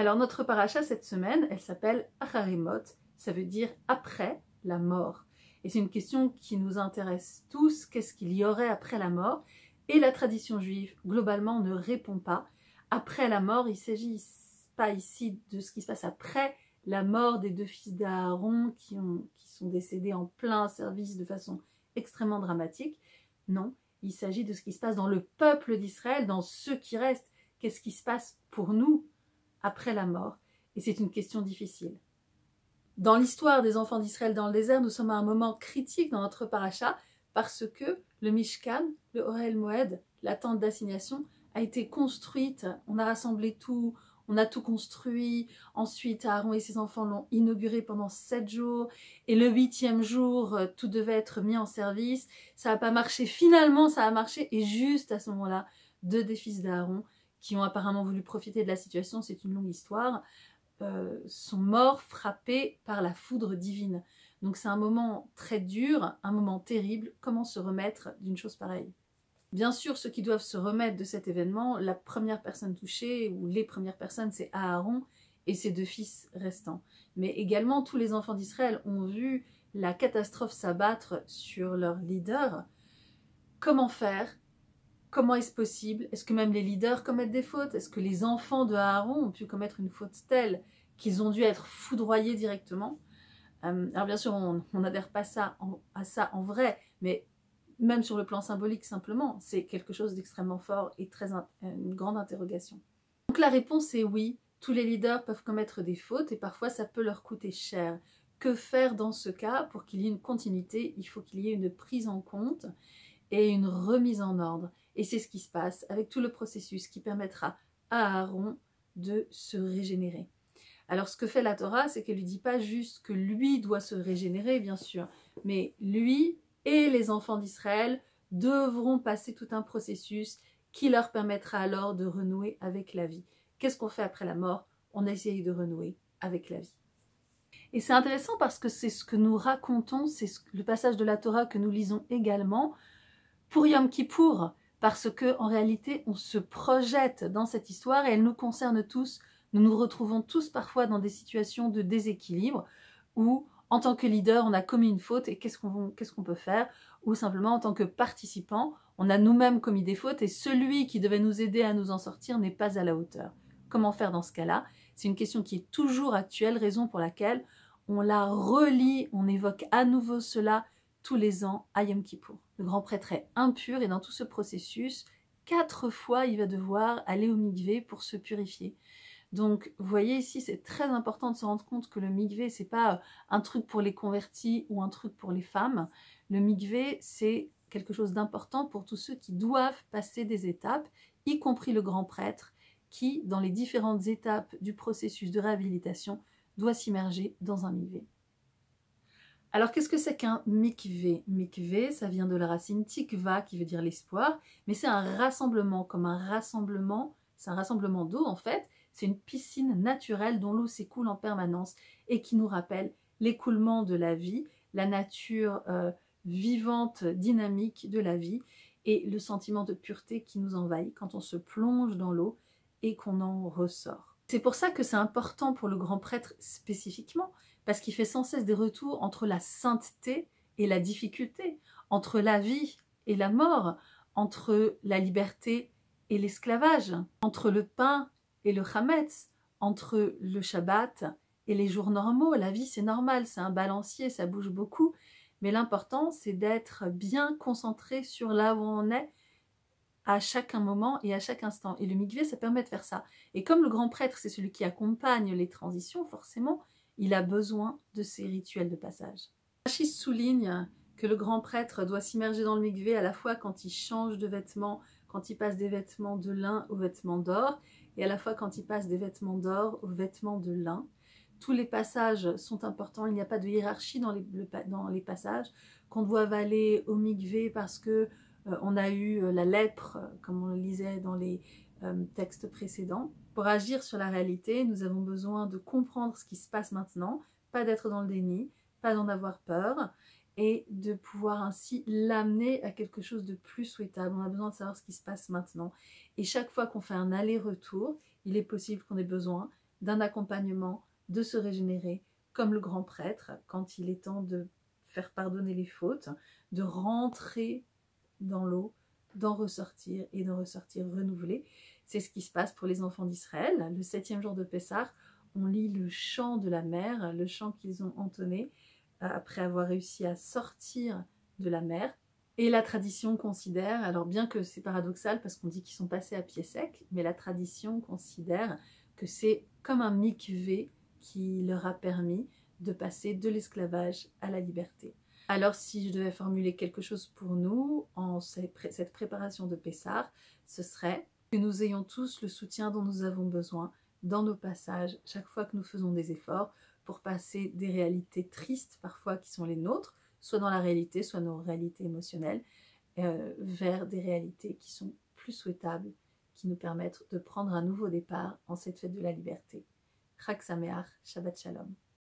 Alors notre paracha cette semaine, elle s'appelle Acharimot, ça veut dire après la mort. Et c'est une question qui nous intéresse tous, qu'est-ce qu'il y aurait après la mort? Et la tradition juive, globalement, ne répond pas. Après la mort, il ne s'agit pas ici de ce qui se passe après la mort des deux fils d'Aaron qui, qui sont décédés en plein service de façon extrêmement dramatique. Non, il s'agit de ce qui se passe dans le peuple d'Israël, dans ceux qui restent. Qu'est-ce qui se passe pour nous? Après la mort Et c'est une question difficile. Dans l'histoire des enfants d'Israël dans le désert, nous sommes à un moment critique dans notre paracha parce que le Mishkan, le Orel Moed, la tente d'assignation, a été construite. On a rassemblé tout, on a tout construit. Ensuite, Aaron et ses enfants l'ont inauguré pendant sept jours. Et le huitième jour, euh, tout devait être mis en service. Ça n'a pas marché. Finalement, ça a marché. Et juste à ce moment-là, deux des fils d'Aaron, qui ont apparemment voulu profiter de la situation, c'est une longue histoire, euh, sont morts frappés par la foudre divine. Donc c'est un moment très dur, un moment terrible. Comment se remettre d'une chose pareille? Bien sûr, ceux qui doivent se remettre de cet événement, la première personne touchée, ou les premières personnes, c'est Aaron et ses deux fils restants. Mais également, tous les enfants d'Israël ont vu la catastrophe s'abattre sur leur leader. Comment faire Comment est-ce possible? Est-ce que même les leaders commettent des fautes? Est-ce que les enfants de Aaron ont pu commettre une faute telle qu'ils ont dû être foudroyés directement? Euh, Alors bien sûr, on n'adhère pas à ça en vrai, mais même sur le plan symbolique simplement, c'est quelque chose d'extrêmement fort et très une grande interrogation. Donc la réponse est oui, tous les leaders peuvent commettre des fautes et parfois ça peut leur coûter cher. Que faire dans ce cas? Pour qu'il y ait une continuité Il faut qu'il y ait une prise en compte et une remise en ordre. Et c'est ce qui se passe avec tout le processus qui permettra à Aaron de se régénérer. Alors ce que fait la Torah, c'est qu'elle lui dit pas juste que lui doit se régénérer, bien sûr, mais lui et les enfants d'Israël devront passer tout un processus qui leur permettra alors de renouer avec la vie. Qu'est-ce qu'on fait après la mort? On essaye de renouer avec la vie. Et c'est intéressant parce que c'est ce que nous racontons, c'est le passage de la Torah que nous lisons également pour Yom Kippour, parce que en réalité on se projette dans cette histoire et elle nous concerne tous. Nous nous retrouvons tous parfois dans des situations de déséquilibre où en tant que leader, on a commis une faute et qu'est-ce qu'on peut faire? Ou simplement, en tant que participant, on a nous-mêmes commis des fautes et celui qui devait nous aider à nous en sortir n'est pas à la hauteur. Comment faire dans ce cas-là? C'est une question qui est toujours actuelle, raison pour laquelle on la relit, on évoque à nouveau cela tous les ans à Yom Kippour. Le grand prêtre est impur et dans tout ce processus, quatre fois il va devoir aller au mikvé pour se purifier. Donc, vous voyez ici, c'est très important de se rendre compte que le migvé, c'est pas euh, un truc pour les convertis ou un truc pour les femmes. Le migvé, c'est quelque chose d'important pour tous ceux qui doivent passer des étapes, y compris le grand prêtre, qui, dans les différentes étapes du processus de réhabilitation, doit s'immerger dans un migvé. Alors, qu'est-ce que c'est qu'un mikvé? Mikvé, ça vient de la racine tikva, qui veut dire l'espoir, mais c'est un rassemblement, comme un rassemblement, c'est un rassemblement d'eau en fait, c'est une piscine naturelle dont l'eau s'écoule en permanence et qui nous rappelle l'écoulement de la vie, la nature euh, vivante, dynamique de la vie et le sentiment de pureté qui nous envahit quand on se plonge dans l'eau et qu'on en ressort. C'est pour ça que c'est important pour le grand prêtre spécifiquement, parce qu'il fait sans cesse des retours entre la sainteté et la difficulté, entre la vie et la mort, entre la liberté et l'esclavage, entre le pain et le Hametz, entre le Shabbat et les jours normaux. La vie, c'est normal, c'est un balancier, ça bouge beaucoup. Mais l'important, c'est d'être bien concentré sur là où on est à chaque moment et à chaque instant. Et le mikvé, ça permet de faire ça. Et comme le grand prêtre, c'est celui qui accompagne les transitions, forcément, il a besoin de ces rituels de passage. Rachis souligne que le grand prêtre doit s'immerger dans le mikvé à la fois quand il change de vêtements, quand il passe des vêtements de lin aux vêtements d'or, et à la fois quand il passe des vêtements d'or aux vêtements de lin. Tous les passages sont importants, il n'y a pas de hiérarchie dans les, passages, qu'on doit aller au mikvé parce que euh, on a eu euh, la lèpre, comme on le lisait dans les euh, textes précédents. Pour agir sur la réalité, nous avons besoin de comprendre ce qui se passe maintenant, pas d'être dans le déni, pas d'en avoir peur, et de pouvoir ainsi l'amener à quelque chose de plus souhaitable. On a besoin de savoir ce qui se passe maintenant. Et chaque fois qu'on fait un aller-retour, il est possible qu'on ait besoin d'un accompagnement, de se régénérer, comme le grand prêtre, quand il est temps de faire pardonner les fautes, de rentrer dans l'eau, d'en ressortir et d'en ressortir renouvelé. C'est ce qui se passe pour les enfants d'Israël. Le septième jour de Pessah, on lit le chant de la mer, le chant qu'ils ont entonné euh, après avoir réussi à sortir de la mer. Et la tradition considère, alors bien que c'est paradoxal parce qu'on dit qu'ils sont passés à pied sec, mais la tradition considère que c'est comme un mikvé qui leur a permis de passer de l'esclavage à la liberté. Alors si je devais formuler quelque chose pour nous en cette préparation de Pessar, ce serait que nous ayons tous le soutien dont nous avons besoin dans nos passages, chaque fois que nous faisons des efforts pour passer des réalités tristes parfois qui sont les nôtres, soit dans la réalité, soit nos réalités émotionnelles, euh, vers des réalités qui sont plus souhaitables, qui nous permettent de prendre un nouveau départ en cette fête de la liberté. Chag Sameach, Shabbat Shalom.